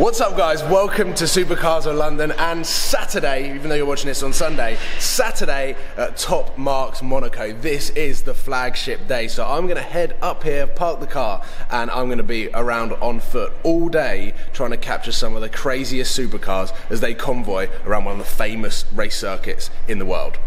What's up, guys? Welcome to Supercars of London and Saturday, even though you're watching this on Sunday, Saturday at Top Marks Monaco. This is the flagship day, so I'm going to head up here, park the car, and I'm going to be around on foot all day trying to capture some of the craziest supercars as they convoy around one of the famous race circuits in the world.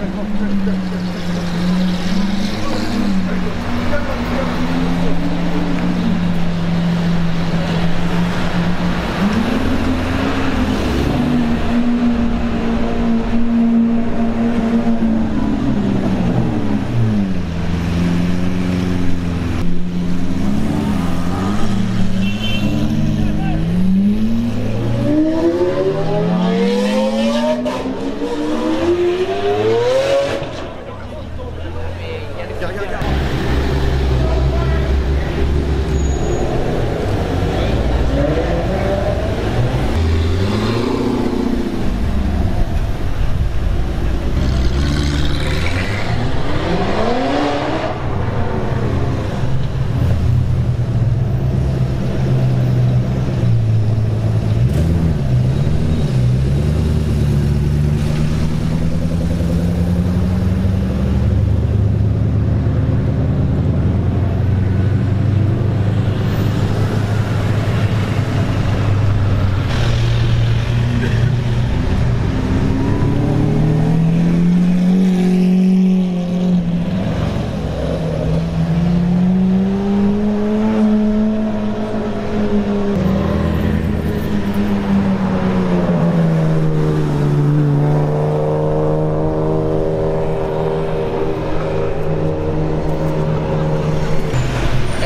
Thank you.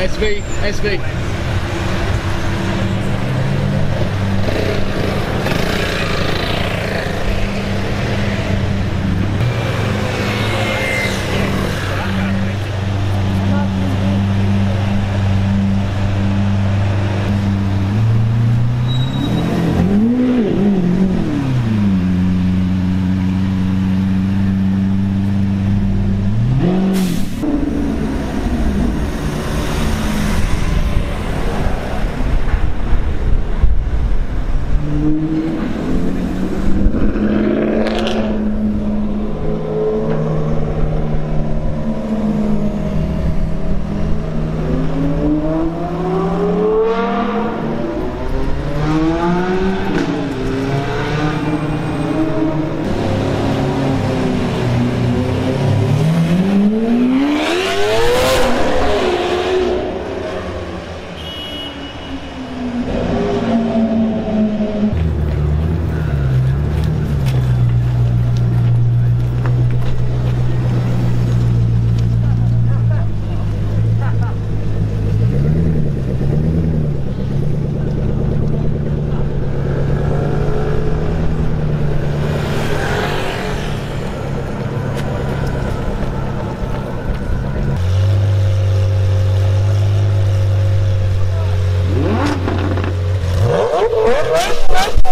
SV, SV.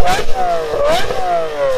Oh, oh, oh, oh.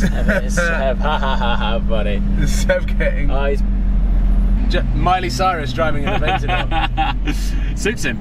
Seb, ha ha ha ha, buddy. Seb getting Oh, he's J- Miley Cyrus driving an Aventador. suits him.